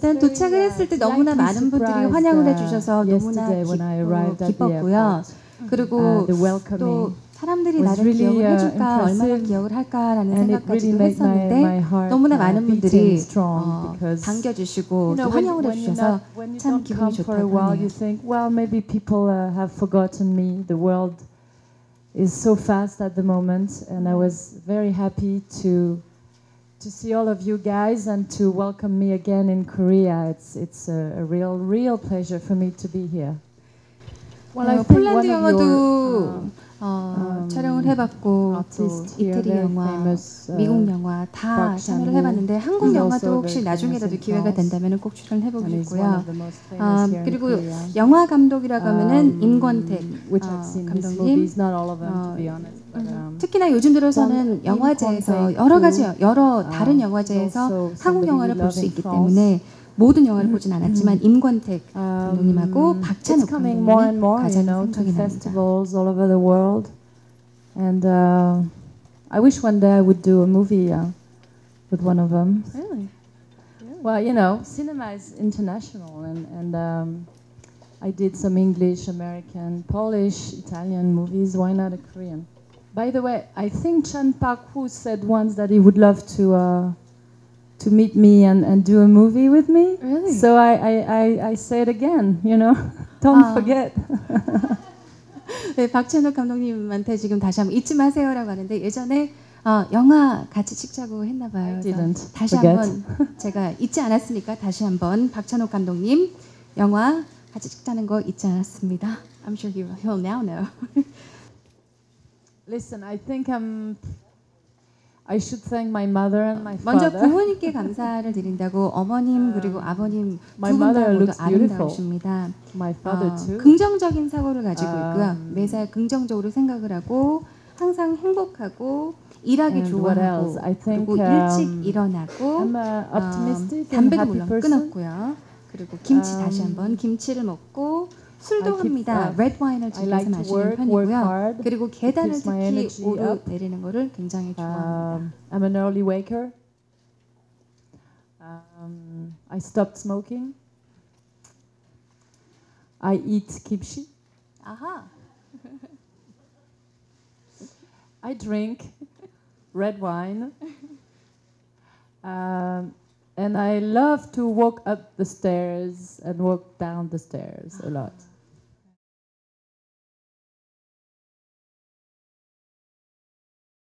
저는 도착을 했을 때 너무나 많은 분들이 환영을 해주셔서 너무나 기쁘고 기뻤고요. 그리고 uh, 또. 사람들이 나를 really, 기억을 uh, 해줄까 얼마나. 기억을 할까라는 생각까지도 했었는데 너무나 uh, 많은 분들이 어, 반겨주시고 또 환영을 해주셔서 참 기분이 좋다고 하네요. well, maybe people uh, have forgotten me. The world is so fast at the moment, and I was very happy to to see all of you guys and to welcome me again in Korea. It's it's a, a real real pleasure for me to be here. Well, I 어, think 폴란드 one of 영화도 your, 어, um, 촬영을 해봤고 또 이태리 영화, famous, uh, 미국 영화 다 참여를 해봤는데 한국 영화도 혹시 나중에라도 기회가. 된다면 꼭 most famous 아, 그리고. 영화 감독이라고 하면은 Um, 임권택 어, his 감독님 어, um, 특히나 요즘 들어서는 권- 영화제에서 여러 가지 또, 여러 아, 다른 영화제에서 한국 영화를 볼 수 있기. 때문에 모든 영화를 보진 않았지만 임권택 감독님하고 Um, 박찬욱 it's coming more and more, you 감독님이 know, 가장 to 생각이 납니다. festivals all over the world. And uh, I wish one day I would do a movie uh, with one of them. Really? Well, you know, cinema is international, and, and um, I did some English, American, Polish, Italian movies. Why not a Korean? By the way, I think Chan Park Woo said once that he would love to uh, to meet me and, and do a movie with me. Really? So I, I, I, I say it again, you know, don't Ah. forget. 네, 박찬욱 감독님한테 지금 다시 한번 잊지 마세요라고 하는데 예전에 어, 영화 같이 찍자고 했나 봐요. 다시. 한번 제가 잊지 않았으니까 다시 한번 박찬욱 감독님 영화 같이 찍자는 거 잊지 않았습니다. I'm sure he will, he'll now know. Listen, I think I'm. I should thank my mother and my 먼저 father. 부모님께 감사를 드린다고 어머님 그리고 아버님 my 두분다 mother 모두 looks beautiful. 아름다우십니다. My father 어, too. 긍정적인 사고를 가지고 있고요. 음. 매사에 긍정적으로 생각을 하고 항상 행복하고 일하기 And what 좋아하고? I think, 그리고 um, 일찍 일어나고 I'm a 어, optimistic and 담배도 happy 물론 person. 끊었고요. 그리고 김치 다시 Um, 한번 김치를 먹고 술도 I keep, 합니다. uh, 레드 와인을 I 즐겨서 like to 마시는 work, work 편이고요. hard. 그리고 계단을 keeps my 특히 energy 오르 up. 내리는 거를 굉장히 좋아합니다. Um, I'm an early waker. Um, I stopped smoking. I eat kimchi. 아하. I drink red wine. Um, and I love to walk up the stairs and walk down the stairs a lot.